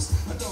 I don't.